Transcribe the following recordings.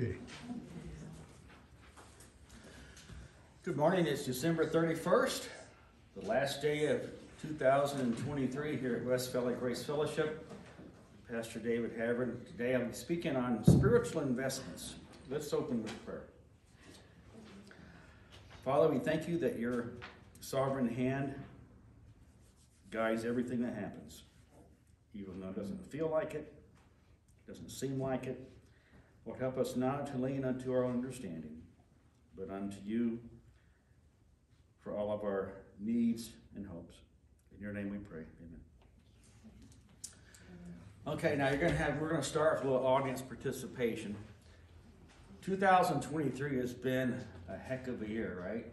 Okay. Good morning, it's December 31st, the last day of 2023 here at West Valley Grace Fellowship. Pastor David Havard. Today be speaking on spiritual investments. Let's open with prayer. Father, we thank you that your sovereign hand guides everything that happens, even though it doesn't feel like it, doesn't seem like it. Lord, help us not to lean unto our own understanding, but unto you for all of our needs and hopes. In your name we pray. Amen. Okay, now you're gonna have we're gonna start with a little audience participation. 2023 has been a heck of a year, right?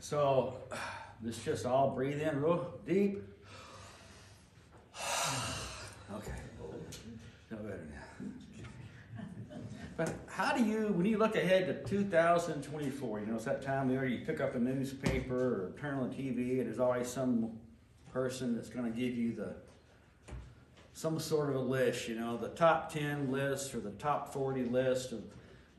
So let's just all breathe in real deep. Okay. No better now. But how do you, when you look ahead to 2024, you know, it's that time year you pick up a newspaper or turn on the TV and there's always some person that's going to give you the some sort of a list, you know, the top 10 list or the top 40 list of,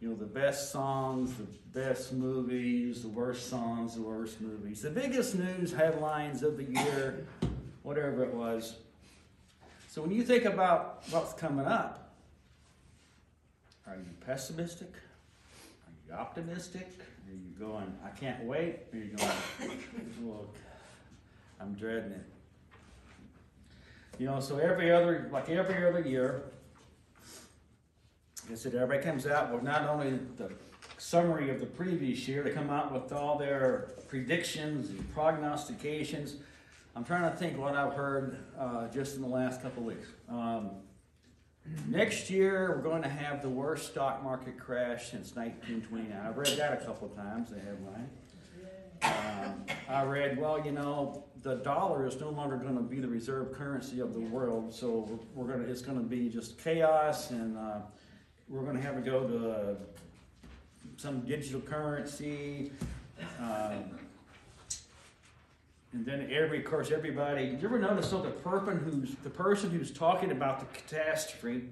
you know, the best songs, the best movies, the worst songs, the worst movies, the biggest news headlines of the year, whatever it was. So when you think about what's coming up, are you pessimistic? Are you optimistic? Are you going, I can't wait? Are you going, look, I'm dreading it. You know, so every other, like every other year, I said everybody comes out with not only the summary of the previous year, they come out with all their predictions and prognostications. I'm trying to think what I've heard uh, just in the last couple weeks. Um, next year, we're going to have the worst stock market crash since 1929. I've read that a couple of times, the headline. Um, I read, well, you know, the dollar is no longer going to be the reserve currency of the world, so we're, we're going to, it's going to be just chaos, and uh, we're going to have to go to uh, some digital currency. Um, and then every, of course, everybody. You ever notice so the person who's the person who's talking about the catastrophe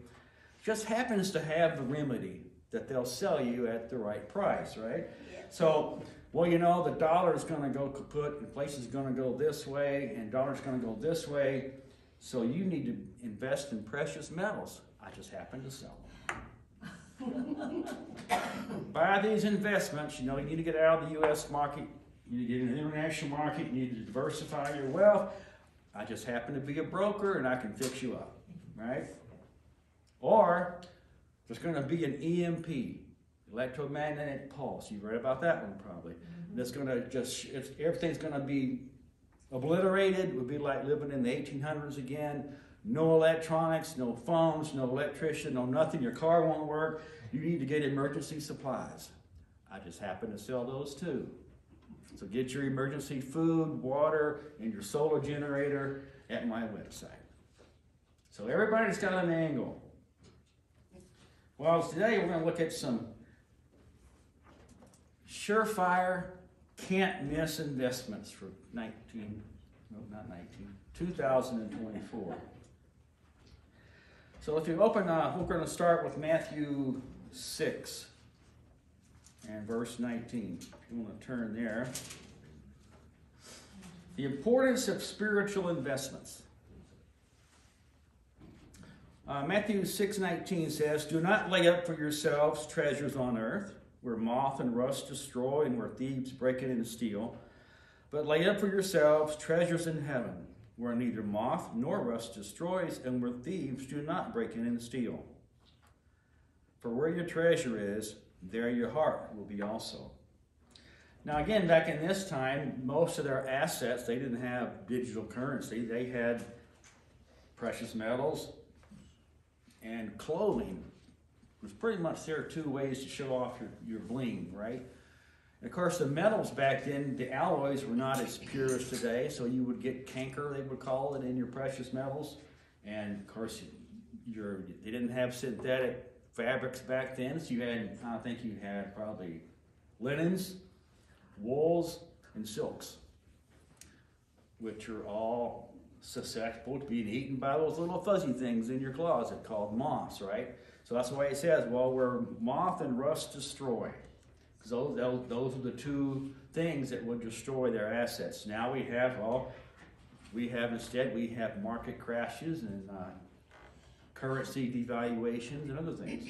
just happens to have the remedy that they'll sell you at the right price, right? So, well, you know, the dollar is going to go kaput, inflation is going to go this way, and dollar is going to go this way. So you need to invest in precious metals. I just happen to sell them. Buy these investments. You know, you need to get out of the U.S. market. You need to get in the international market. You need to diversify your wealth. I just happen to be a broker, and I can fix you up, right? Or there's going to be an EMP, electromagnetic pulse. You've read about that one probably. Mm-hmm. That's going to just, everything's going to be obliterated. It would be like living in the 1800s again. No electronics, no phones, no electrician, no nothing. Your car won't work. You need to get emergency supplies. I just happen to sell those too. So get your emergency food, water, and your solar generator at my website. So everybody's got an angle. Well, today we're going to look at some surefire, can't miss investments for 19, no, not 19, 2024. So if you open, uh, we're going to start with Matthew 6 and verse 19. If you want to turn there. The importance of spiritual investments. Uh, Matthew 6:19 says, "Do not lay up for yourselves treasures on earth, where moth and rust destroy and where thieves break in and steal, but lay up for yourselves treasures in heaven, where neither moth nor rust destroys and where thieves do not break in and steal. For where your treasure is, there your heart will be also." Now again, back in this time, most of their assets, they didn't have digital currency. They had precious metals, and clothing was pretty much there two ways to show off your, your bling, right? And of course, the metals back then, the alloys were not as pure as today, so you would get canker, they would call it, in your precious metals. And of course, your, they didn't have synthetic fabrics back then, so you had, I think you had probably linens, wools, and silks, which are all susceptible to being eaten by those little fuzzy things in your closet called moths, right? So that's why it says, well, where moth and rust destroy. Because those, those, are the two things that would destroy their assets. Now we have, well, we have instead, we have market crashes and uh, currency devaluations and other things.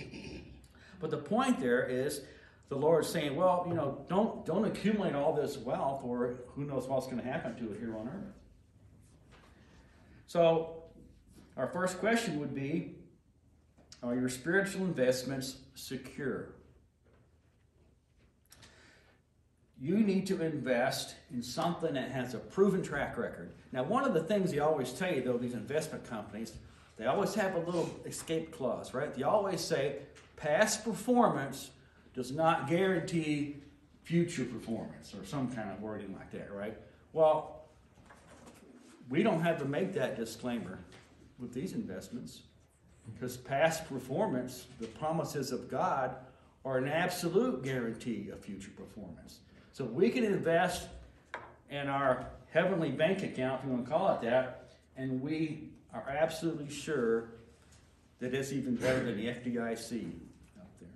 But the point there is the Lord's saying, well, you know, don't, don't accumulate all this wealth or who knows what's going to happen to it here on earth. So, our first question would be Are your spiritual investments secure? You need to invest in something that has a proven track record. Now, one of the things they always tell you, though, these investment companies, they always have a little escape clause, right? They always say past performance does not guarantee future performance or some kind of wording like that, right? Well, we don't have to make that disclaimer with these investments because past performance, the promises of God, are an absolute guarantee of future performance. So we can invest in our heavenly bank account, if you want to call it that, and we are absolutely sure that it's even better than the FDIC out there.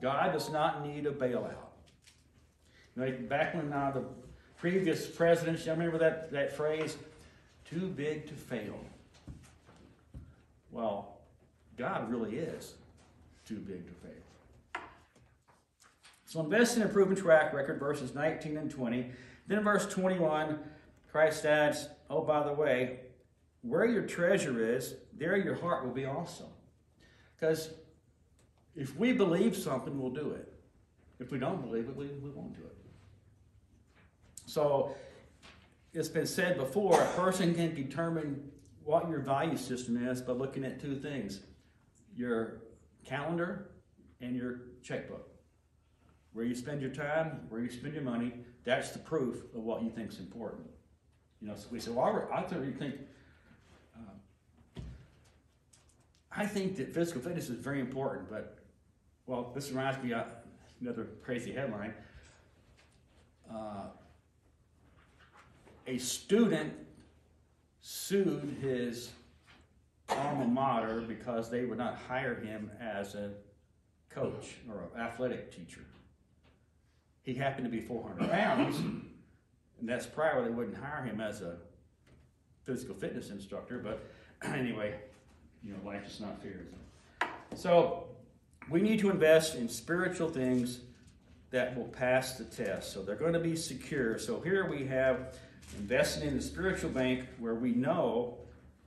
God does not need a bailout. Know, back when uh, the previous presidents, you remember that, that phrase, too big to fail. Well, God really is too big to fail. So invest in a proven track record, verses 19 and 20. Then verse 21, Christ adds, Oh, by the way, where your treasure is, there your heart will be also. Because if we believe something, we'll do it. If we don't believe it, we, we won't do it. So it's been said before a person can determine what your value system is by looking at two things your calendar and your checkbook. Where you spend your time, where you spend your money, that's the proof of what you think is important. You know, so we say, well, I really think I think that physical fitness is very important, but, well, this reminds me of another crazy headline. Uh, a student sued his alma mater because they would not hire him as a coach or an athletic teacher. He happened to be 400 pounds, and that's probably they wouldn't hire him as a physical fitness instructor. But anyway, you know, life is not fair. So we need to invest in spiritual things that will pass the test. So they're going to be secure. So here we have investing in the spiritual bank where we know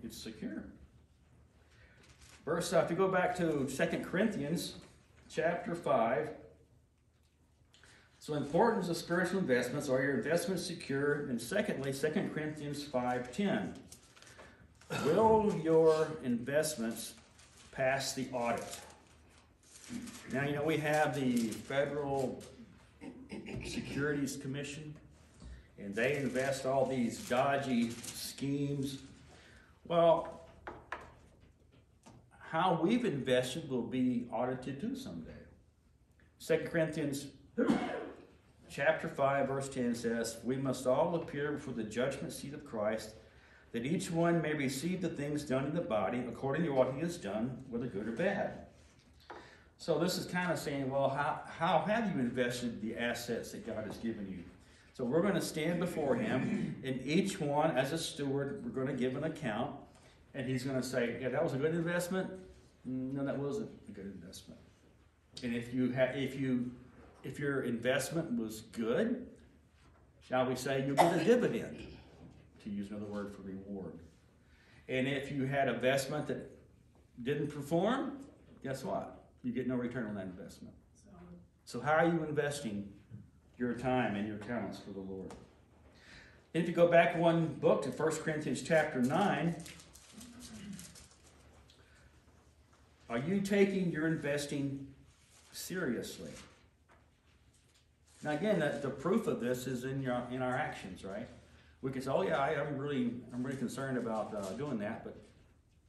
it's secure. First, uh, if you go back to Second Corinthians chapter 5, so importance of spiritual investments, are your investments secure? And secondly, Second Corinthians 5.10. Will your investments pass the audit? Now, you know, we have the Federal Securities Commission, and they invest all these dodgy schemes. Well, how we've invested will be audited too someday. 2 Corinthians chapter 5, verse 10 says, We must all appear before the judgment seat of Christ that each one may receive the things done in the body according to what he has done, whether good or bad. So this is kind of saying, well, how, how have you invested the assets that God has given you? So we're going to stand before him, and each one, as a steward, we're going to give an account, and he's going to say, yeah, that was a good investment. No, that wasn't a good investment. And if you have, if you, if your investment was good, shall we say, you'll get a dividend to use another word for reward. And if you had investment that didn't perform, guess what? You get no return on that investment. So, how are you investing your time and your talents for the Lord? If you go back one book to 1 Corinthians chapter 9, are you taking your investing seriously? Now, again, the, the proof of this is in, your, in our actions, right? We can say, oh yeah, I, am really, I'm really concerned about uh, doing that, but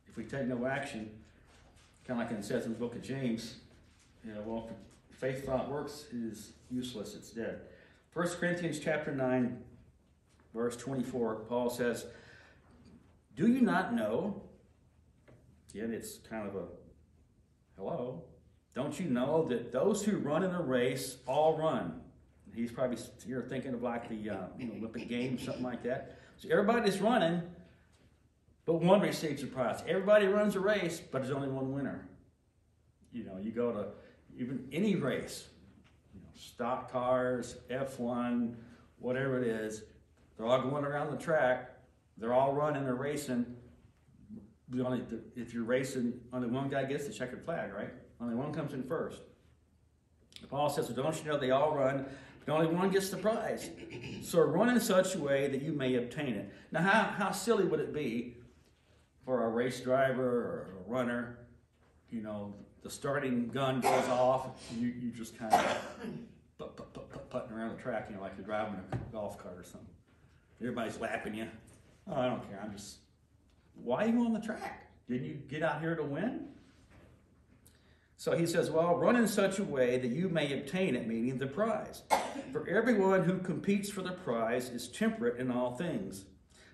if we take no action, kind of like it says in the book of James, you know, well, faith without works is useless, it's dead. 1 Corinthians chapter 9, verse 24, Paul says, Do you not know? Again, it's kind of a Hello? Don't you know that those who run in a race all run? He's probably you're thinking of like the uh, you know, Olympic Games, something like that. So everybody's running, but one receives a prize. Everybody runs a race, but there's only one winner. You know, you go to even any race, you know, stock cars, F1, whatever it is, they're all going around the track. They're all running, they're racing. The only, if you're racing, only one guy gets the checkered flag, right? Only one comes in first. Paul says, well, don't you know they all run, but only one gets the prize. So run in such a way that you may obtain it. Now, how, how silly would it be for a race driver or a runner, you know, the starting gun goes off, you, you just kind of put, put, put, put, putting around the track, you know, like you're driving a golf cart or something. Everybody's lapping you. Oh, I don't care. I'm just, why are you on the track? Didn't you get out here to win? So he says, Well, run in such a way that you may obtain it, meaning the prize. For everyone who competes for the prize is temperate in all things.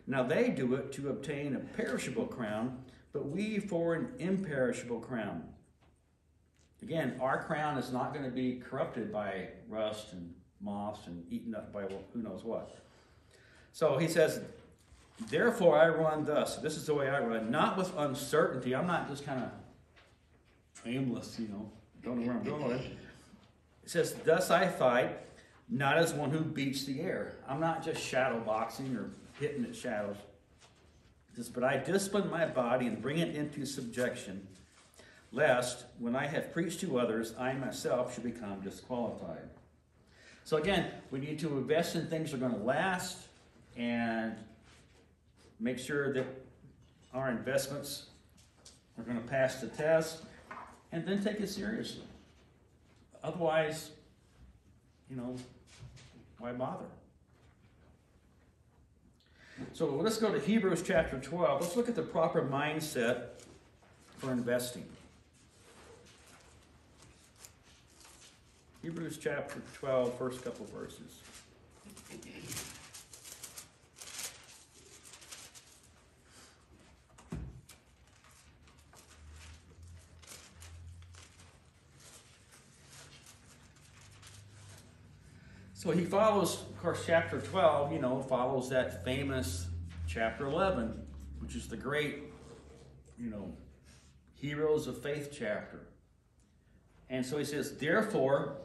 Now they do it to obtain a perishable crown, but we for an imperishable crown. Again, our crown is not going to be corrupted by rust and moths and eaten up by who knows what. So he says, Therefore I run thus. This is the way I run, not with uncertainty. I'm not just kind of aimless, you know, don't know where I'm going. It says, Thus I fight, not as one who beats the air. I'm not just shadow boxing or hitting at shadows. It says, But I discipline my body and bring it into subjection, lest when I have preached to others, I myself should become disqualified. So again, we need to invest in things that are going to last and make sure that our investments are going to pass the test and then take it seriously. Otherwise, you know, why bother? So let's go to Hebrews chapter 12. Let's look at the proper mindset for investing. Hebrews chapter 12, first couple verses. So he follows, of course, chapter 12, you know, follows that famous chapter 11, which is the great, you know, heroes of faith chapter. And so he says, therefore,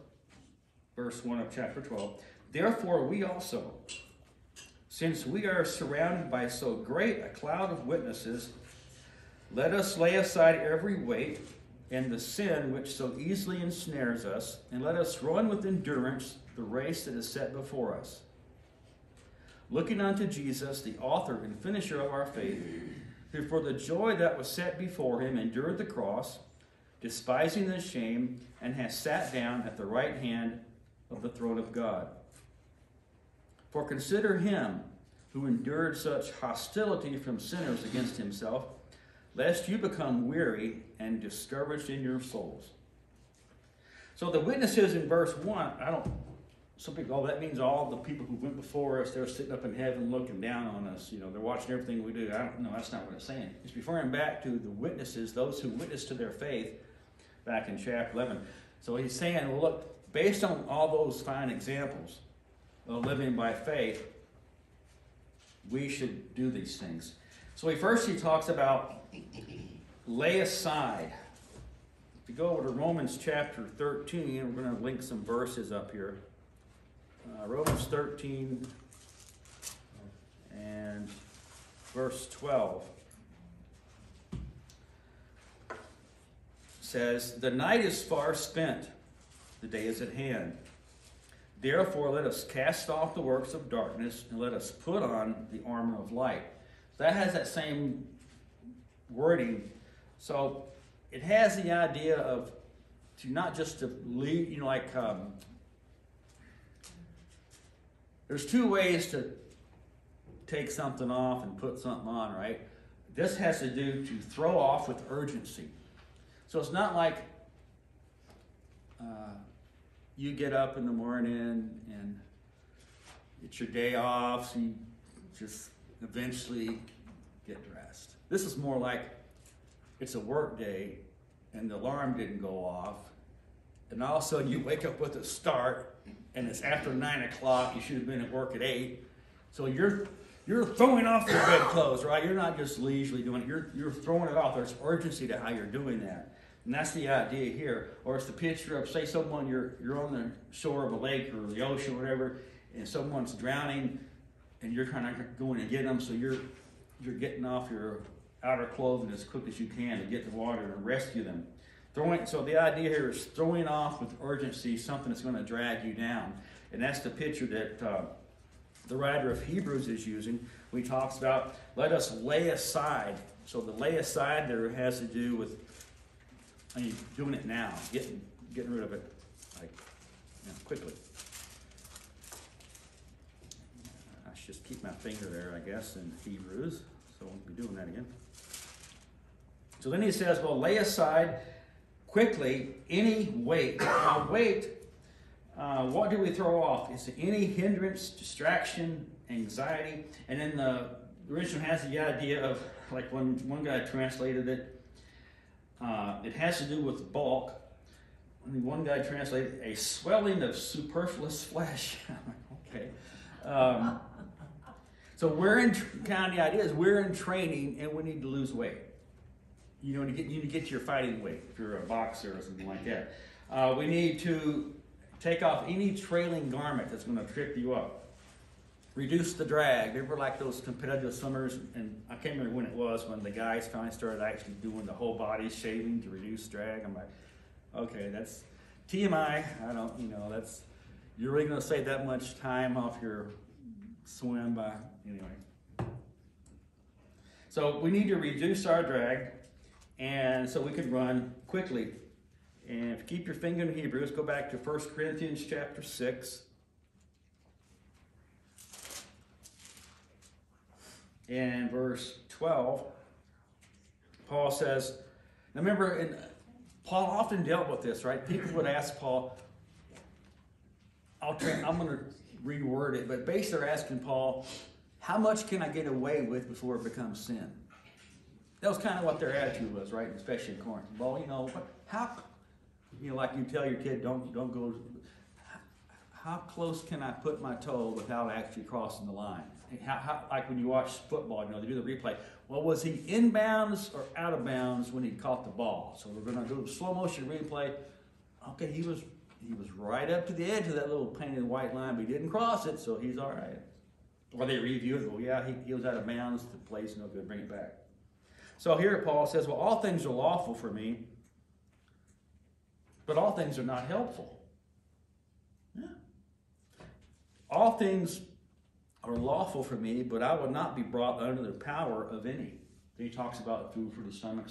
verse 1 of chapter 12, therefore we also, since we are surrounded by so great a cloud of witnesses, let us lay aside every weight and the sin which so easily ensnares us, and let us run with endurance the race that is set before us. Looking unto Jesus, the author and finisher of our faith, who for the joy that was set before him endured the cross, despising the shame, and has sat down at the right hand of the throne of God. For consider him who endured such hostility from sinners against himself, lest you become weary and discouraged in your souls. So the witnesses in verse 1, I don't some people, oh, that means all the people who went before us, they're sitting up in heaven looking down on us. You know, they're watching everything we do. I don't know. That's not what it's saying. It's referring back to the witnesses, those who witnessed to their faith back in chapter 11. So he's saying, well, look, based on all those fine examples of living by faith, we should do these things. So he first he talks about lay aside. If you go over to Romans chapter 13, we're going to link some verses up here. Uh, Romans 13 and verse 12 says, The night is far spent, the day is at hand. Therefore, let us cast off the works of darkness and let us put on the armor of light. That has that same wording. So it has the idea of to not just to leave, you know, like um, there's two ways to take something off and put something on, right? This has to do to throw off with urgency. So it's not like uh, you get up in the morning and it's your day off, so you just eventually get dressed. This is more like it's a work day and the alarm didn't go off, and all of a sudden you wake up with a start, and it's after nine o'clock. You should have been at work at eight, so you're you're throwing off your bedclothes, right? You're not just leisurely doing it. You're you're throwing it off. There's urgency to how you're doing that, and that's the idea here. Or it's the picture of say someone you're you're on the shore of a lake or the ocean, or whatever, and someone's drowning, and you're trying to go in and get them. So you're you're getting off your outer clothing as quick as you can to get the water and rescue them. Throwing, so the idea here is throwing off with urgency something that's going to drag you down. And that's the picture that uh, the writer of Hebrews is using. He talks about let us lay aside. So the lay aside there has to do with I mean, doing it now, getting getting rid of it like you know, quickly. I should just keep my finger there, I guess, in Hebrews, so I won't be doing that again. So then he says, well, lay aside quickly any weight. Now, weight, uh, what do we throw off? Is any hindrance, distraction, anxiety? And then the original has the idea of, like when one guy translated it, uh, it has to do with bulk. One guy translated a swelling of superfluous flesh. okay. Um, so we're in kind of the idea is we're in training and we need to lose weight you know, to get you to get your fighting weight if you're a boxer or something like that. Uh, we need to take off any trailing garment that's going to trip you up. Reduce the drag. Were like those competitive swimmers, and I can't remember when it was when the guys finally started actually doing the whole body shaving to reduce drag. I'm like, okay, that's TMI. I don't, you know, that's you're really going to save that much time off your swim by anyway. So we need to reduce our drag and so we could run quickly. And if you keep your finger in Hebrews, go back to 1 Corinthians chapter 6. And verse 12, Paul says, now remember, and Paul often dealt with this, right? People would ask Paul, I'll try, I'm going to reword it, but basically they're asking Paul, how much can I get away with before it becomes sin? That was kind of what their attitude was, right? Especially in Corinth. Well, you know, how, you know, like you tell your kid, don't don't go. How close can I put my toe without actually crossing the line? How, how, like when you watch football, you know, they do the replay. Well, was he inbounds or out of bounds when he caught the ball? So we're going to do a slow motion replay. Okay, he was he was right up to the edge of that little painted white line, but he didn't cross it, so he's all right. Or they review it. Well, yeah, he, he was out of bounds. The play's no good. Bring it back. So here Paul says, Well, all things are lawful for me, but all things are not helpful. Yeah. All things are lawful for me, but I will not be brought under the power of any. Then He talks about food for the stomach.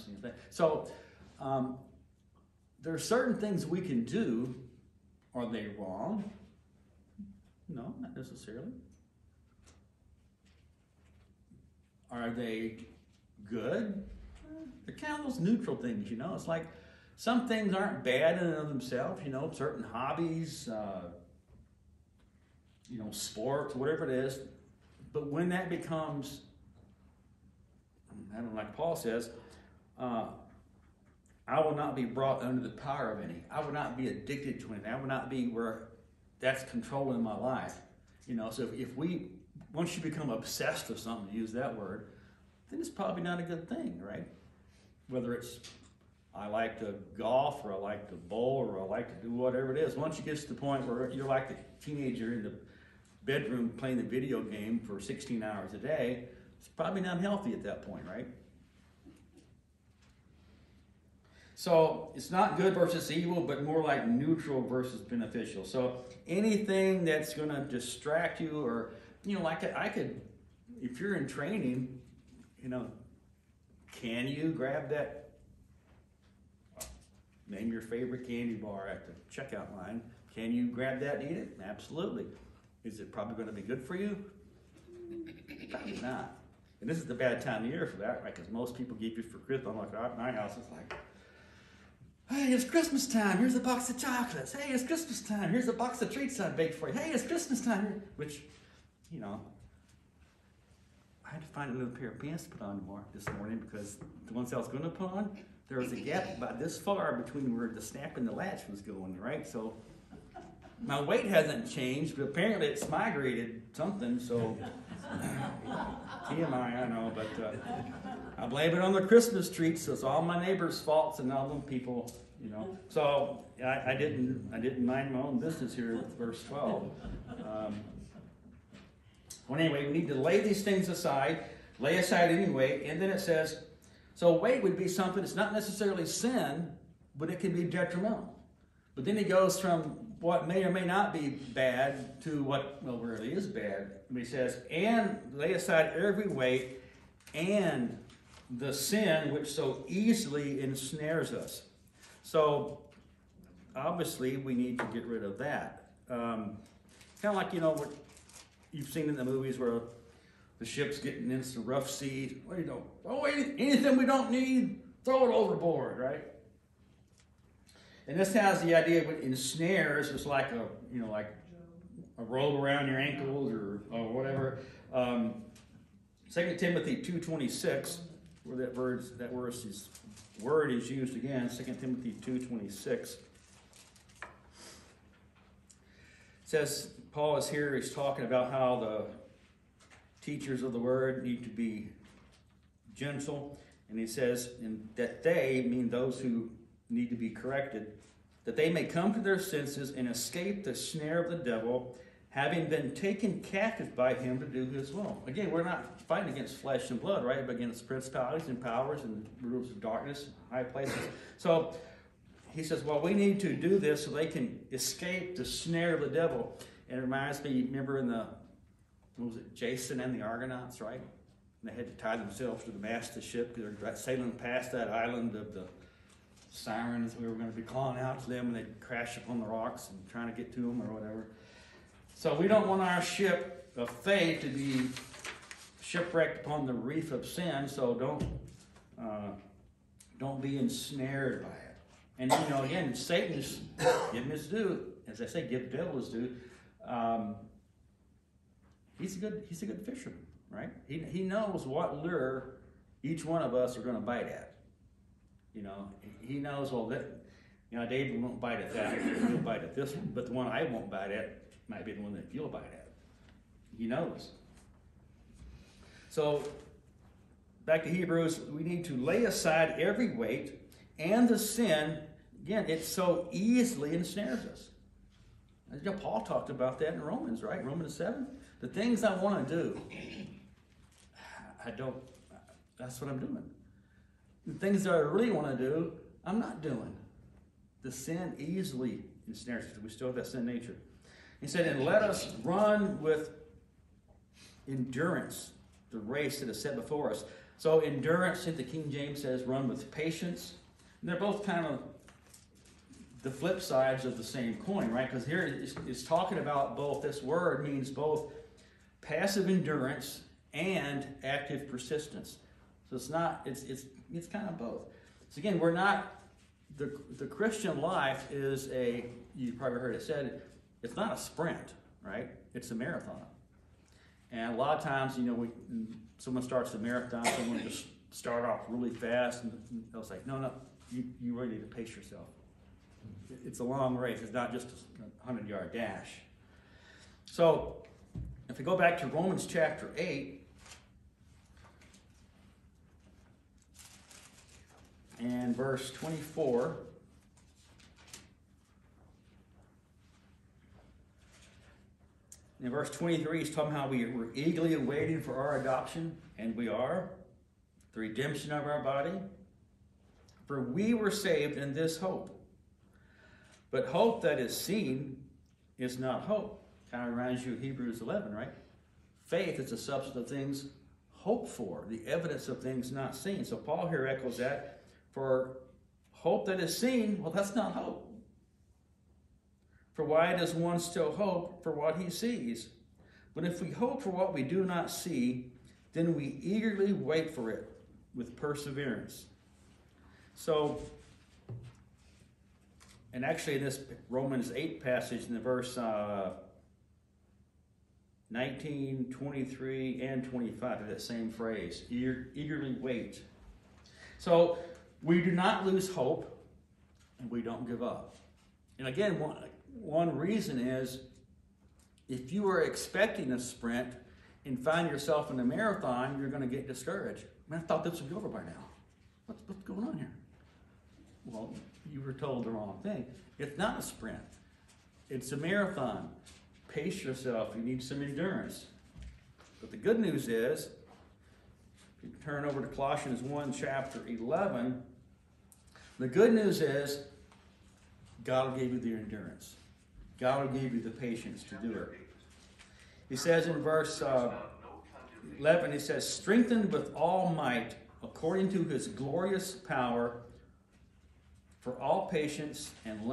So um, there are certain things we can do. Are they wrong? No, not necessarily. Are they good. They're kind of those neutral things, you know. It's like some things aren't bad in and of themselves, you know, certain hobbies, uh, you know, sports, whatever it is. But when that becomes, I don't know, like Paul says, uh, I will not be brought under the power of any. I will not be addicted to anything. I will not be where that's controlling my life. You know, so if, if we, once you become obsessed with something, use that word, then it's probably not a good thing, right? Whether it's I like to golf or I like to bowl or I like to do whatever it is. Once you get to the point where you're like the teenager in the bedroom playing the video game for 16 hours a day, it's probably not healthy at that point, right? So it's not good versus evil, but more like neutral versus beneficial. So anything that's going to distract you, or you know, like I could, if you're in training, you know, can you grab that? Name your favorite candy bar at the checkout line. Can you grab that and eat it? Absolutely. Is it probably going to be good for you? Probably not. And this is the bad time of year for that, right? Because most people give you for Christmas. Like at my house, it's like, hey, it's Christmas time. Here's a box of chocolates. Hey, it's Christmas time. Here's a box of treats I baked for you. Hey, it's Christmas time. Which, you know, I had to find another pair of pants to put on tomorrow, this morning because the ones I was going to put on, there was a gap about this far between where the snap and the latch was going, right? So my weight hasn't changed, but apparently it's migrated something, so TMI, I know, but uh, I blame it on the Christmas tree, so it's all my neighbors' faults and all them people, you know. So I, I didn't, I didn't mind my own business here verse 12. Um, well, anyway, we need to lay these things aside, lay aside anyway, and then it says, so weight would be something that's not necessarily sin, but it can be detrimental. But then he goes from what may or may not be bad to what well really is bad. and He says, and lay aside every weight and the sin which so easily ensnares us. So obviously we need to get rid of that. Um, kind of like you know you've seen in the movies where the ship's getting into some rough seas. What do you know? Oh, anything we don't need, throw it overboard, right? And this has the idea of ensnares, it's like a, you know, like a robe around your ankles or, or whatever. Um, 2 Timothy 2.26, where that, word, that verse is, word is used again, 2 Timothy 2.26. says, Paul is here, he's talking about how the teachers of the word need to be gentle. And he says, and that they mean those who need to be corrected, that they may come to their senses and escape the snare of the devil, having been taken captive by him to do his will. Again, we're not fighting against flesh and blood, right? But against principalities and powers and rulers of darkness, high places. So he says, well, we need to do this so they can escape the snare of the devil. And it reminds me, remember in the, was it, Jason and the Argonauts, right? And they had to tie themselves to the mast of the ship because they're sailing past that island of the sirens. We were going to be calling out to them and they'd crash upon the rocks and trying to get to them or whatever. So we don't want our ship of faith to be shipwrecked upon the reef of sin. So don't uh, don't be ensnared by it. And you know, again, Satan is him his due. As I say, give the devil his due. Um, he's a good he's a good fisherman, right? He he knows what lure each one of us are going to bite at. You know, he knows, well, that, you know, David won't bite at that, he'll bite at this one, but the one I won't bite at might be the one that you'll bite at. He knows. So, back to Hebrews, we need to lay aside every weight and the sin. Again, it so easily ensnares us. Paul talked about that in Romans, right? Romans 7. The things I want to do, I don't, that's what I'm doing. The things that I really want to do, I'm not doing. The sin easily ensnares us. We still have that sin nature. He said, and let us run with endurance the race that is set before us. So endurance, the King James says, run with patience. And they're both kind of the flip sides of the same coin, right? Because here it's, it's talking about both. This word means both passive endurance and active persistence. So it's not, it's, it's, it's kind of both. So again, we're not, the, the Christian life is a, you probably heard it said, it's not a sprint, right? It's a marathon. And a lot of times, you know, we, someone starts a marathon, someone just start off really fast, and they'll say, no, no, you, you really need to pace yourself. It's a long race. It's not just a 100 yard dash. So, if we go back to Romans chapter 8, and verse 24. In verse 23, he's talking how we were eagerly waiting for our adoption, and we are, the redemption of our body. For we were saved in this hope. But hope that is seen is not hope. Kind of reminds you of Hebrews 11, right? Faith is the substance of things hoped for, the evidence of things not seen. So Paul here echoes that. For hope that is seen, well, that's not hope. For why does one still hope for what he sees? But if we hope for what we do not see, then we eagerly wait for it with perseverance. So, and actually, in this Romans 8 passage, in the verse uh, 19, 23, and 25, that same phrase eagerly wait. So, We do not lose hope and we don't give up. And again, one, one reason is if you are expecting a sprint and find yourself in a marathon, you're going to get discouraged. Man, I thought this would be over by now. What's, what's going on here? Well, you were told the wrong thing. It's not a sprint, it's a marathon. Pace yourself, you need some endurance. But the good news is, if you turn over to Colossians 1, chapter 11, the good news is God will give you the endurance. God will give you the patience to do it. He says in verse uh, 11, he says, strengthened with all might according to his glorious power for all patience and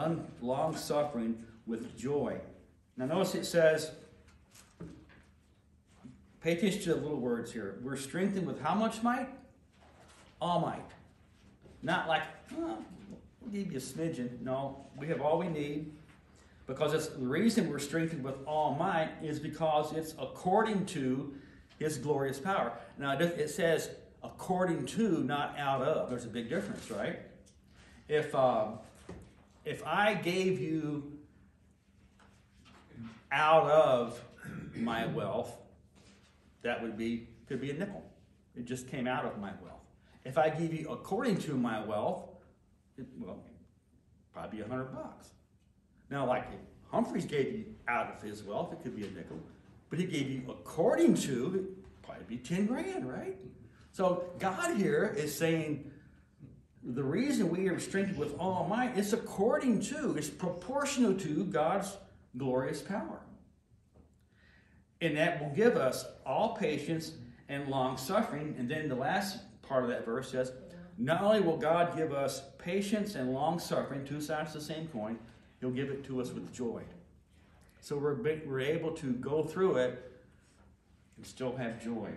long suffering with joy. Now, notice it says, pay attention to the little words here. We're strengthened with how much might? All might. Not like, oh, we'll give you a smidgen. No, we have all we need. Because the reason we're strengthened with all might is because it's according to his glorious power. Now, it says according to, not out of. There's a big difference, right? If, uh, if I gave you out of my wealth, that would be, could be a nickel. It just came out of my wealth. If I give you according to my wealth, it, well, probably a hundred bucks. Now, like Humphreys gave you out of his wealth, it could be a nickel, but he gave you according to, probably be 10 grand, right? So God here is saying the reason we are strengthened with all might is according to, it's proportional to God's glorious power. And that will give us all patience and long suffering. And then the last part of that verse says, not only will God give us patience and long suffering, two sides of the same coin, He'll give it to us with joy. So we're, we're able to go through it and still have joy.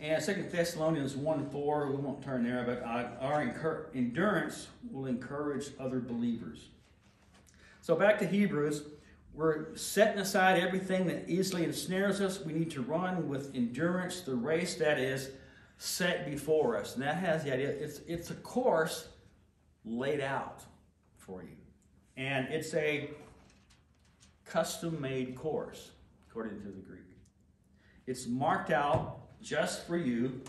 And Second Thessalonians 1 4, we won't turn there, but our endurance will encourage other believers. So back to Hebrews, we're setting aside everything that easily ensnares us. We need to run with endurance the race that is set before us. And that has the idea, it's, it's a course laid out for you. And it's a custom made course, according to the Greek. It's marked out just for you.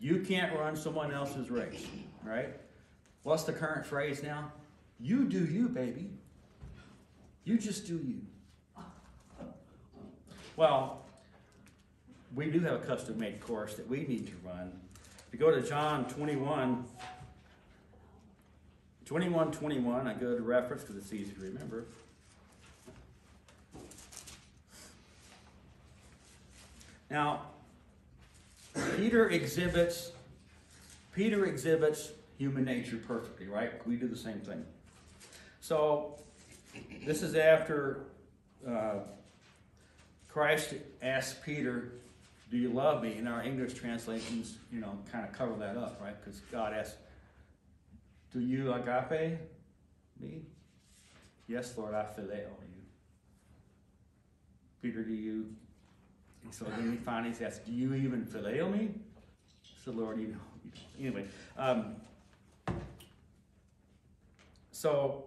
You can't run someone else's race, right? What's the current phrase now? You do you, baby. You just do you. Well, we do have a custom made course that we need to run. If you go to John 21, 21 21, I go to reference because it's easy to remember. Now, Peter exhibits Peter exhibits human nature perfectly, right? We do the same thing. So this is after uh, Christ asked Peter, "Do you love me?" In our English translations, you know, kind of cover that up, right? Because God asked, "Do you agape me?" Yes, Lord, I phileo you. Peter, do you so then he finally says, Do you even phileo me? So, Lord, you know. Anyway, um, so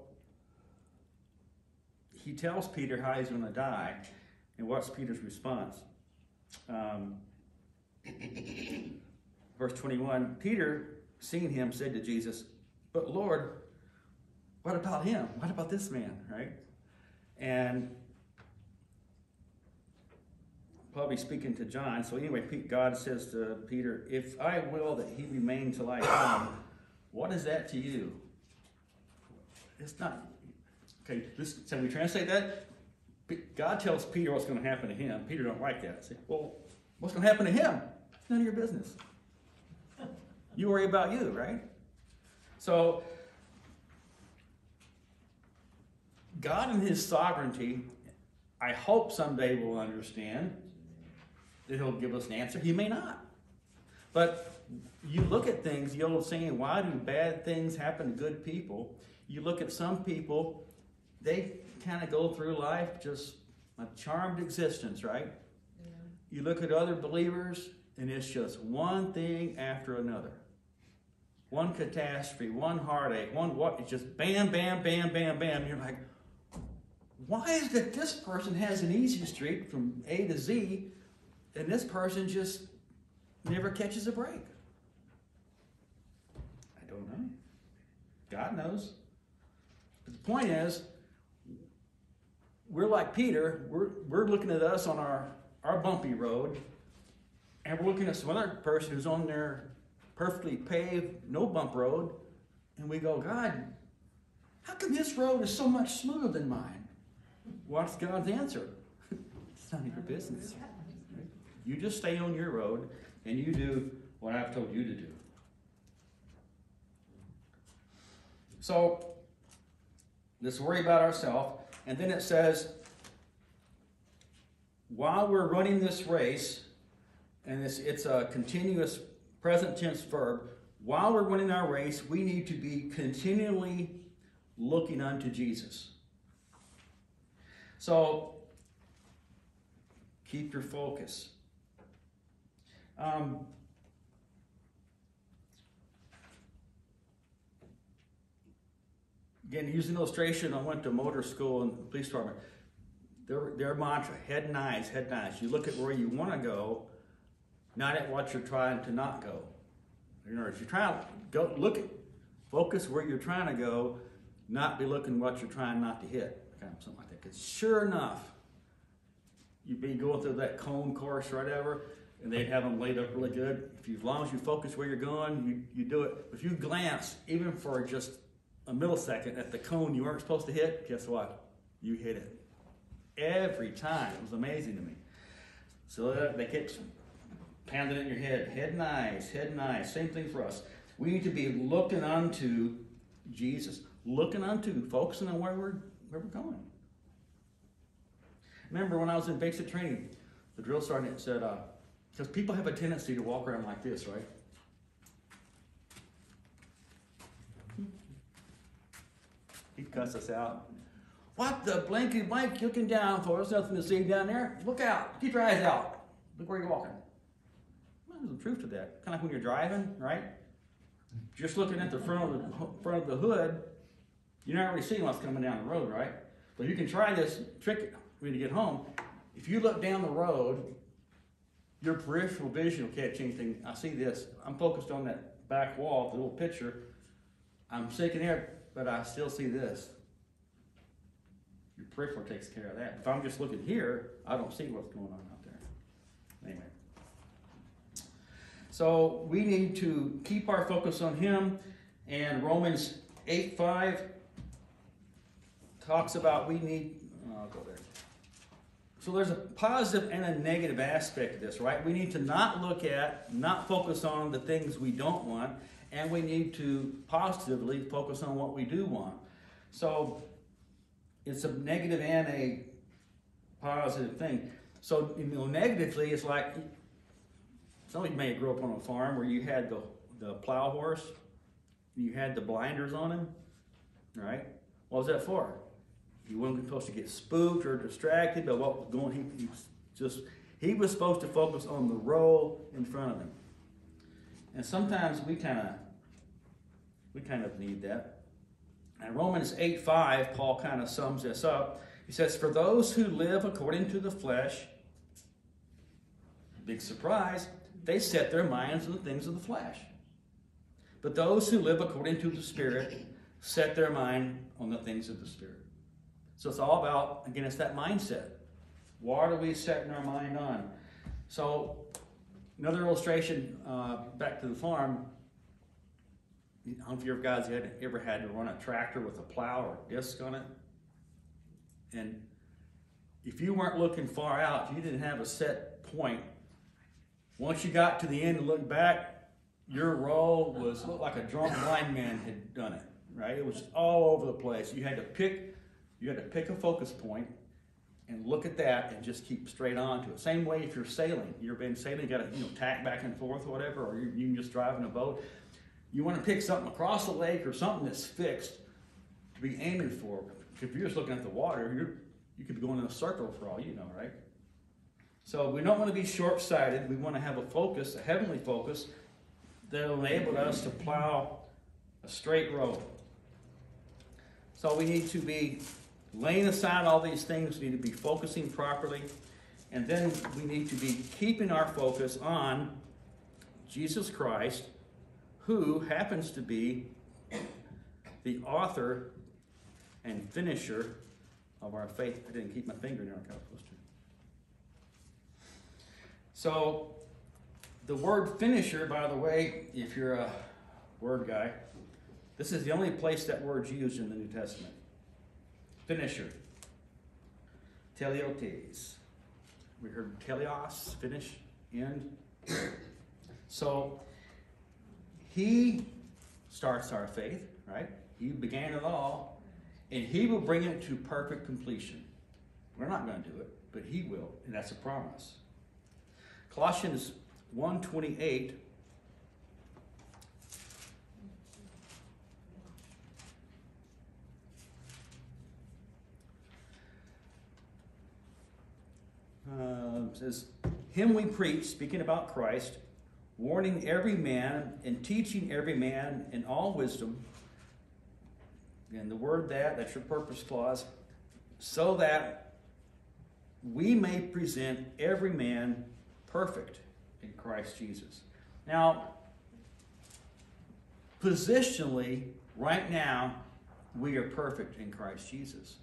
he tells Peter how he's going to die. And what's Peter's response? Um, verse 21 Peter, seeing him, said to Jesus, But Lord, what about him? What about this man? Right? And probably speaking to John. So anyway, God says to Peter, if I will that he remain till I come, what is that to you? It's not. Okay, this, so we translate that. God tells Peter what's going to happen to him. Peter don't like that. Say, well, what's going to happen to him? It's none of your business. You worry about you, right? So God in his sovereignty, I hope someday we will understand that he'll give us an answer. He may not. But you look at things, the old saying, why do bad things happen to good people? You look at some people, they kind of go through life just a charmed existence, right? Yeah. You look at other believers, and it's just one thing after another. One catastrophe, one heartache, one what? It's just bam, bam, bam, bam, bam. You're like, why is it this person has an easy street from A to Z, and this person just never catches a break? I don't know. God knows. But the point is, we're like Peter, we're, we're looking at us on our, our bumpy road, and we're looking at some other person who's on their perfectly paved, no bump road, and we go, God, how come his road is so much smoother than mine? What's God's answer? it's none of your business. You just stay on your road and you do what I've told you to do. So, let's worry about ourselves. And then it says, while we're running this race, and it's, it's a continuous present tense verb, while we're running our race, we need to be continually looking unto Jesus. So, keep your focus. Um, again, using illustration, I went to motor school and police department. Their, their mantra, head and eyes, head and eyes. You look at where you want to go, not at what you're trying to not go. In other words, you're trying to go look at, focus where you're trying to go, not be looking what you're trying not to hit, kind of something like that. Because sure enough, you'd be going through that cone course or whatever, and they'd have them laid up really good. If you, as long as you focus where you're going, you, you do it. If you glance, even for just a millisecond, at the cone you weren't supposed to hit, guess what? You hit it. Every time. It was amazing to me. So uh, they kept pounding it in your head. Head and eyes, head and eyes. Same thing for us. We need to be looking unto Jesus, looking unto, focusing on where we're, where we're going. Remember when I was in basic training, the drill sergeant said, uh, because people have a tendency to walk around like this, right? He cussed us out. What the blanky blank looking down for? There's nothing to see down there. Look out. Keep your eyes out. Look where you're walking. Well, there's some truth to that. Kind of like when you're driving, right? Just looking at the front of the front of the hood, you're not really seeing what's coming down the road, right? But you can try this trick when you get home. If you look down the road, your peripheral vision will catch anything. I see this. I'm focused on that back wall, the little picture. I'm shaking here, but I still see this. Your peripheral takes care of that. If I'm just looking here, I don't see what's going on out there. Anyway. So we need to keep our focus on Him. And Romans 8 5 talks about we need, oh, I'll go there. So there's a positive and a negative aspect of this, right? We need to not look at, not focus on the things we don't want, and we need to positively focus on what we do want. So it's a negative and a positive thing. So, you know, negatively, it's like some of you may have grew up on a farm where you had the, the plow horse, you had the blinders on him, right? What was that for? He wasn't supposed to get spooked or distracted by what was going. He, he was just he was supposed to focus on the role in front of him. And sometimes we kind of we kind of need that. And Romans 8 5, Paul kind of sums this up. He says, For those who live according to the flesh, big surprise, they set their minds on the things of the flesh. But those who live according to the Spirit set their mind on the things of the Spirit. So it's all about, again, it's that mindset. What are we setting our mind on? So, another illustration uh, back to the farm. I don't know if you guys had, ever had to run a tractor with a plow or disc on it. And if you weren't looking far out, if you didn't have a set point, once you got to the end and looked back, your roll was looked like a drunk blind man had done it. Right? It was all over the place. You had to pick, you had to pick a focus point and look at that and just keep straight on to it. Same way if you're sailing, you've been sailing, you got to you know tack back and forth or whatever, or you, you can just drive in a boat. You want to pick something across the lake or something that's fixed to be aiming for. If you're just looking at the water, you're, you could be going in a circle for all you know, right? So we don't want to be short sighted. We want to have a focus, a heavenly focus, that will enable us to plow a straight road. So we need to be laying aside all these things, we need to be focusing properly, and then we need to be keeping our focus on Jesus Christ, who happens to be the author and finisher of our faith. I didn't keep my finger in there like I to. So, the word finisher, by the way, if you're a word guy, this is the only place that word's used in the New Testament. Finisher. Teleotes. We heard teleos, finish, end. So, he starts our faith, right? He began it all, and he will bring it to perfect completion. We're not going to do it, but he will, and that's a promise. Colossians 128 uh, says, Him we preach, speaking about Christ, warning every man and teaching every man in all wisdom. And the word that, that's your purpose clause, so that we may present every man perfect in Christ Jesus. Now, positionally, right now, we are perfect in Christ Jesus.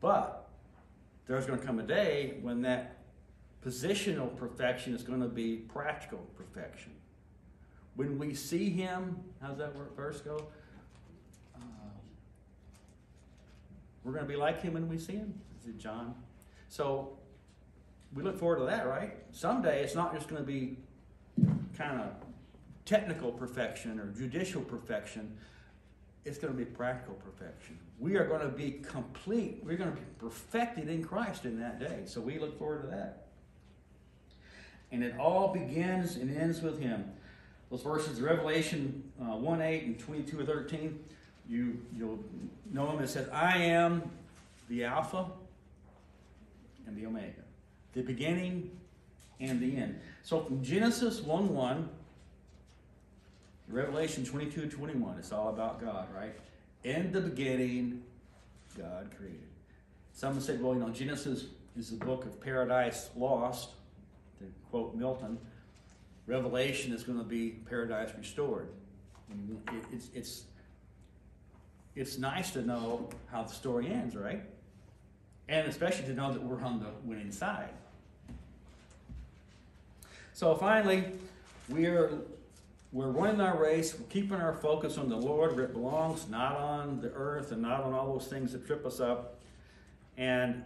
But there's going to come a day when that positional perfection is going to be practical perfection. When we see Him, how's that verse go? Uh, we're going to be like Him when we see Him. Is it John? So we look forward to that, right? Someday it's not just going to be kind of technical perfection or judicial perfection. It's going to be practical perfection. We are going to be complete. We're going to be perfected in Christ in that day. So we look forward to that. And it all begins and ends with Him. Those verses, Revelation uh, 1 8 and 22 or 13, you, you'll know them. It says, I am the Alpha and the Omega the beginning and the end. So from Genesis 1 1, Revelation 22 21, it's all about God, right? In the beginning, God created. Some said, well, you know, Genesis is the book of paradise lost, to quote Milton. Revelation is going to be paradise restored. It's, it's, it's nice to know how the story ends, right? And especially to know that we're on the winning side. So finally, we're we're running our race, we're keeping our focus on the Lord where it belongs, not on the earth and not on all those things that trip us up. And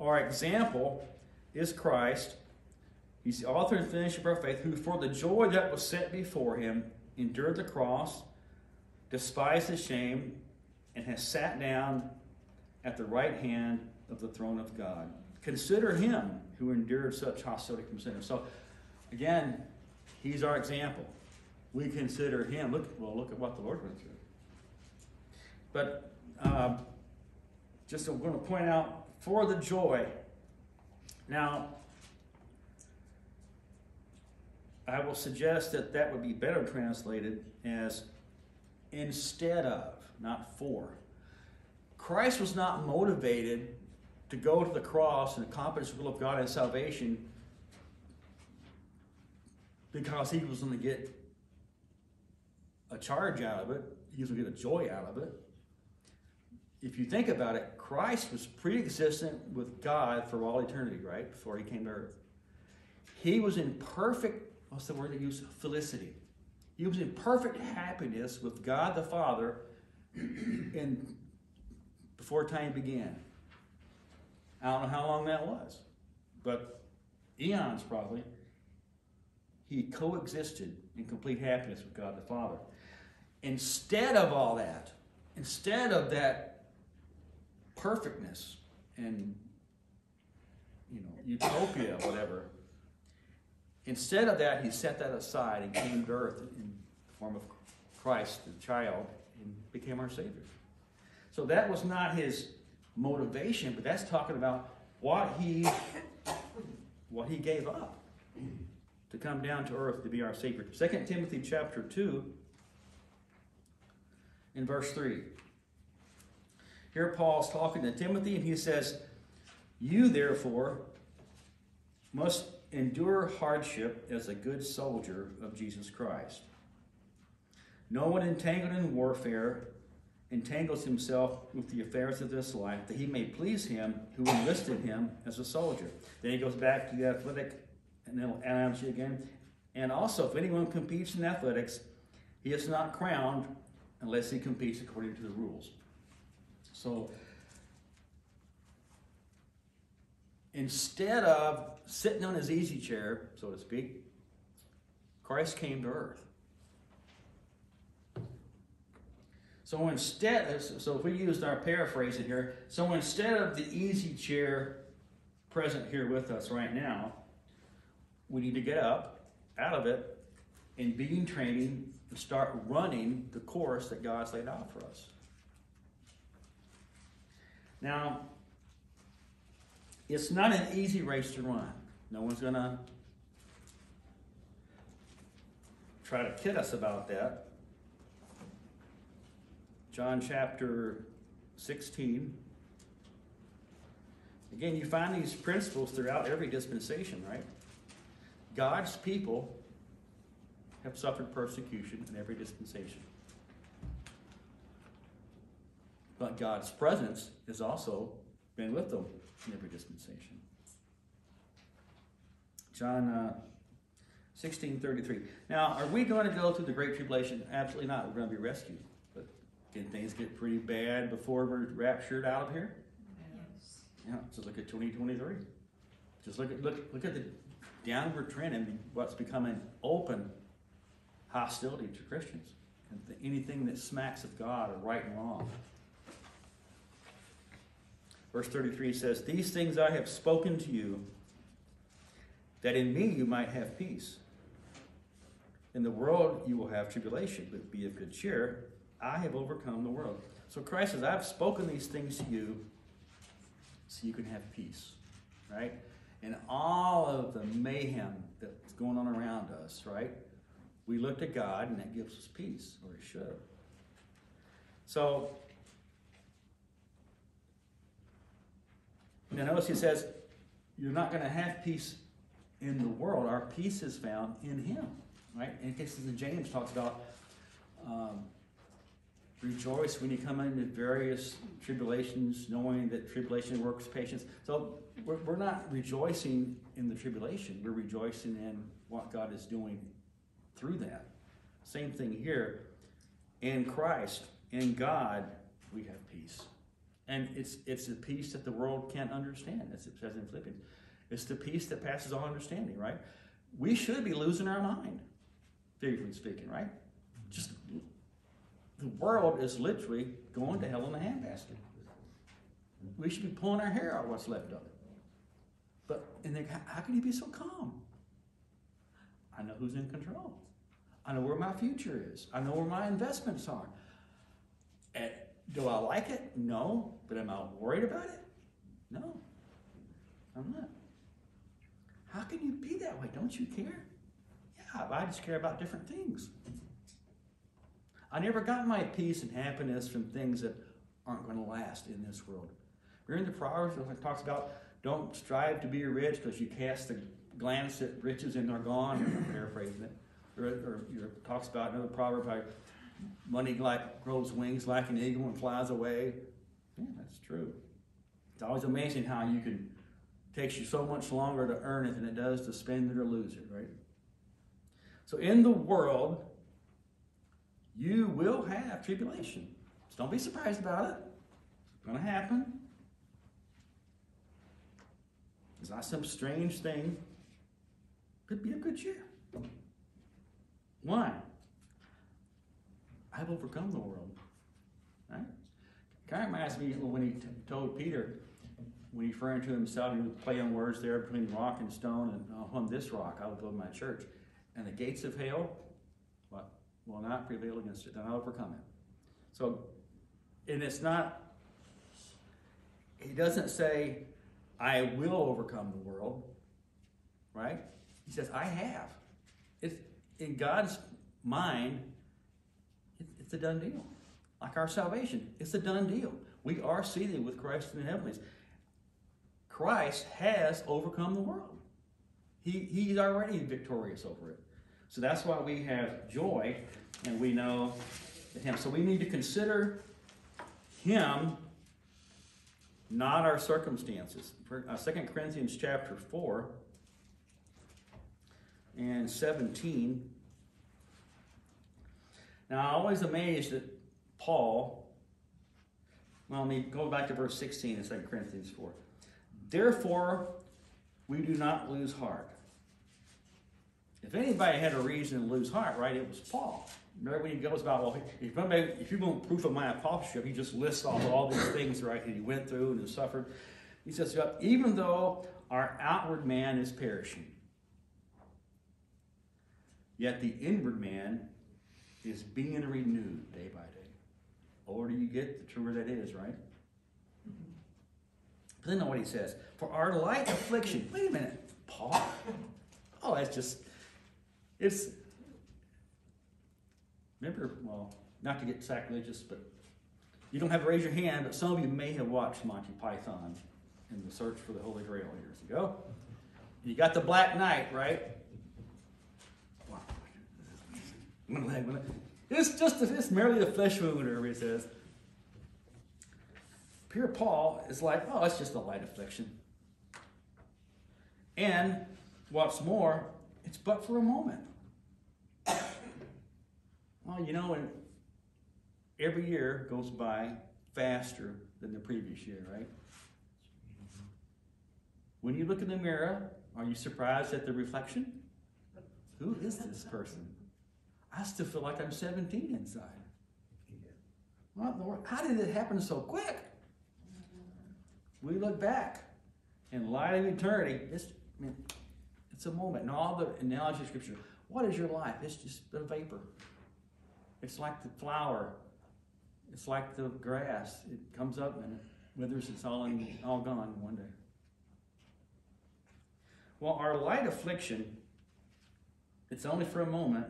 our example is Christ. He's the author and finisher of our faith, who for the joy that was set before him endured the cross, despised the shame, and has sat down at the right hand of the throne of God. Consider him who endured such hostility from sinners. So, again, he's our example. We consider him. Look, well, look at what the Lord went through. But um, just I'm going to point out for the joy. Now, I will suggest that that would be better translated as instead of, not for. Christ was not motivated to go to the cross and accomplish the will of God and salvation because he was going to get a charge out of it, he was going to get a joy out of it. If you think about it, Christ was pre existent with God for all eternity, right? Before he came to earth. He was in perfect, what's the word they use? Felicity. He was in perfect happiness with God the Father in, before time began. I don't know how long that was, but eons probably. He coexisted in complete happiness with God the Father. Instead of all that, instead of that perfectness and you know utopia, whatever, instead of that, he set that aside and came to earth in the form of Christ, the child, and became our Savior. So that was not his motivation, but that's talking about what he what he gave up come down to earth to be our Savior. 2 Timothy chapter 2 in verse 3. Here Paul's talking to Timothy and he says, You therefore must endure hardship as a good soldier of Jesus Christ. No one entangled in warfare entangles himself with the affairs of this life, that he may please him who enlisted him as a soldier. Then he goes back to the athletic analogy again. And also, if anyone competes in athletics, he is not crowned unless he competes according to the rules. So, instead of sitting on his easy chair, so to speak, Christ came to earth. So instead, so if we used our paraphrasing here, so instead of the easy chair present here with us right now, we need to get up out of it and be in training and start running the course that God's laid out for us. Now, it's not an easy race to run. No one's going to try to kid us about that. John chapter 16. Again, you find these principles throughout every dispensation, right? God's people have suffered persecution in every dispensation. But God's presence has also been with them in every dispensation. John uh, 16 33. Now, are we going to go through the Great Tribulation? Absolutely not. We're going to be rescued. But can things get pretty bad before we're raptured out of here? Yes. Yeah, just look at 2023. Just look at look look at the downward trend and what's becoming open hostility to Christians and anything that smacks of God or right and wrong. Verse 33 says, These things I have spoken to you, that in me you might have peace. In the world you will have tribulation, but be of good cheer. I have overcome the world. So Christ says, I've spoken these things to you so you can have peace, right? And all of the mayhem that's going on around us, right? We look to God and that gives us peace, or it should. So, now notice he says, you're not going to have peace in the world. Our peace is found in Him, right? And cases in James talks about um, Rejoice when you come into various tribulations, knowing that tribulation works patience. So we're, we're not rejoicing in the tribulation, we're rejoicing in what God is doing through that. Same thing here. In Christ, in God, we have peace. And it's it's a peace that the world can't understand, as it says in Philippians. It's the peace that passes all understanding, right? We should be losing our mind, figuratively speaking, right? Just the world is literally going to hell in a handbasket. We should be pulling our hair out what's left of it. But and they, how can you be so calm? I know who's in control. I know where my future is. I know where my investments are. And do I like it? No. But am I worried about it? No. I'm not. How can you be that way? Don't you care? Yeah, I just care about different things. I never got my peace and happiness from things that aren't going to last in this world. Remember the Proverbs it talks about don't strive to be rich because you cast a glance at riches and they're gone. I'm paraphrasing it. Or, or, or talks about another proverb how money like grows wings like an eagle and flies away. Yeah, that's true. It's always amazing how you can takes you so much longer to earn it than it does to spend it or lose it, right? So in the world, you will have tribulation. So don't be surprised about it. It's going to happen. It's not some strange thing. Could be a good year. Why? I've overcome the world. Right? Kind of reminds me when he told Peter, when he referring to himself, he was playing words there between rock and stone, and oh, on this rock I will build my church. And the gates of hell will not prevail against it, and I'll overcome it. So, and it's not he doesn't say, I will overcome the world, right? He says, I have. It's in God's mind, it's a done deal. Like our salvation, it's a done deal. We are seated with Christ in the heavenlies. Christ has overcome the world. He, he's already victorious over it. So that's why we have joy and we know him. So we need to consider him, not our circumstances. Uh, 2 Corinthians chapter 4 and 17. Now, I'm always amazed that Paul, well, let me go back to verse 16 in 2 Corinthians 4. Therefore, we do not lose heart. If anybody had a reason to lose heart, right, it was Paul. Remember when he goes about, well, if, if you want proof of my apostleship, he just lists off all these things, right, that he went through and suffered. He says, even though our outward man is perishing, yet the inward man is being renewed day by day. Older you get, the truer that is, right? But then know what he says. For our light affliction. Wait a minute, Paul. Oh, that's just it's remember, well, not to get sacrilegious, but you don't have to raise your hand, but some of you may have watched Monty Python in the search for the Holy Grail years ago. You got the Black Knight, right? It's just it's merely a flesh wound, whatever he says. Pure Paul is like, oh, it's just a light affliction. And what's more, it's but for a moment. Well, you know, and every year goes by faster than the previous year, right? When you look in the mirror, are you surprised at the reflection? Who is this person? I still feel like I'm 17 inside. Lord? How did it happen so quick? We look back in light of eternity. I mean, it's a moment. And all the analogy of Scripture. What is your life? It's just a vapor. It's like the flower. It's like the grass. It comes up and it withers. It's all in, all gone one day. Well, our light affliction, it's only for a moment,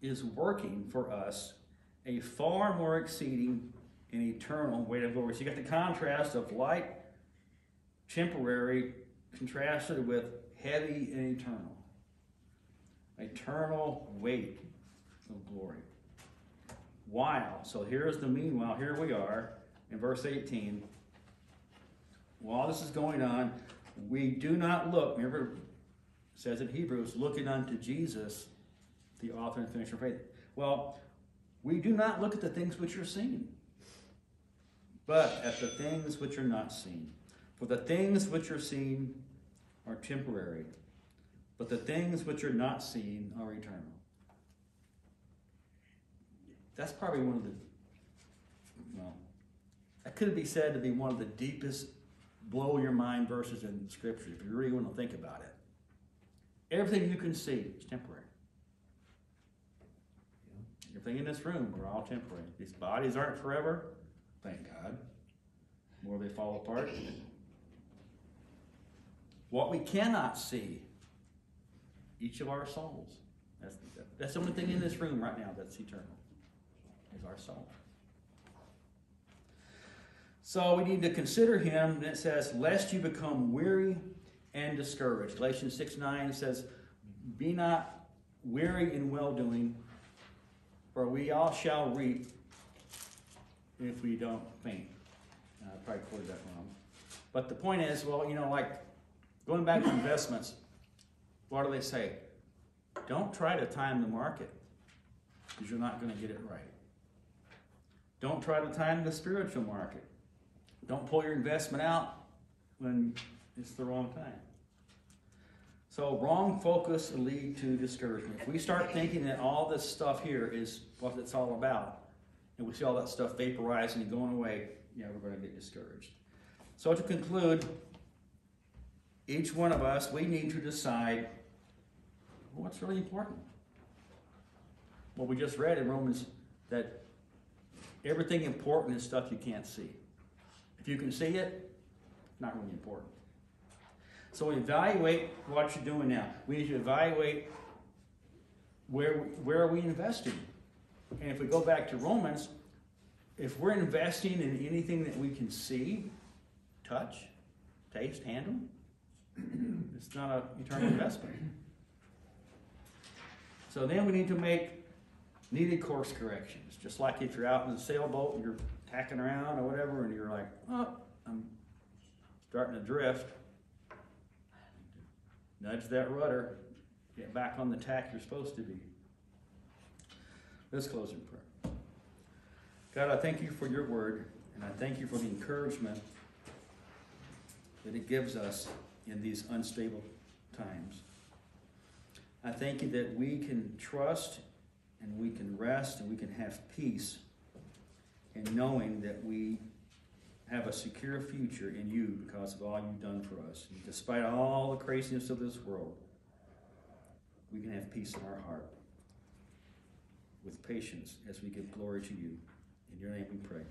is working for us a far more exceeding and eternal weight of glory. So you got the contrast of light, temporary, contrasted with heavy and eternal. Eternal weight of glory. While, so here's the meanwhile, here we are in verse 18. While this is going on, we do not look, remember, says in Hebrews, looking unto Jesus, the author and finisher of faith. Well, we do not look at the things which are seen, but at the things which are not seen. For the things which are seen are temporary, but the things which are not seen are eternal. That's probably one of the, well, that could be said to be one of the deepest blow your mind verses in Scripture if you really want to think about it. Everything you can see is temporary. Everything in this room, we're all temporary. These bodies aren't forever, thank God. More they fall apart. What we cannot see, each of our souls. That's, that's the only thing in this room right now that's eternal is our soul. So we need to consider him, and it says, lest you become weary and discouraged. Galatians 6 9 says, Be not weary in well doing, for we all shall reap if we don't faint. I probably quoted that wrong. But the point is, well, you know, like going back to investments, what do they say? Don't try to time the market because you're not going to get it right. Don't try to time the spiritual market. Don't pull your investment out when it's the wrong time. So wrong focus lead to discouragement. If we start thinking that all this stuff here is what it's all about, and we see all that stuff vaporizing and going away, yeah, we're going to get discouraged. So to conclude, each one of us, we need to decide what's really important. What we just read in Romans that everything important is stuff you can't see. If you can see it, it's not really important. So evaluate what you're doing now. We need to evaluate where where are we investing. And if we go back to Romans, if we're investing in anything that we can see, touch, taste, handle, it's not an eternal investment. So then we need to make needed course corrections. Just like if you're out in a sailboat and you're tacking around or whatever, and you're like, oh, I'm starting to drift. Nudge that rudder, get back on the tack you're supposed to be. Let's close in prayer. God, I thank you for your word, and I thank you for the encouragement that it gives us in these unstable times. I thank you that we can trust and we can rest and we can have peace in knowing that we have a secure future in you because of all you've done for us. And despite all the craziness of this world, we can have peace in our heart with patience as we give glory to you. In your name we pray.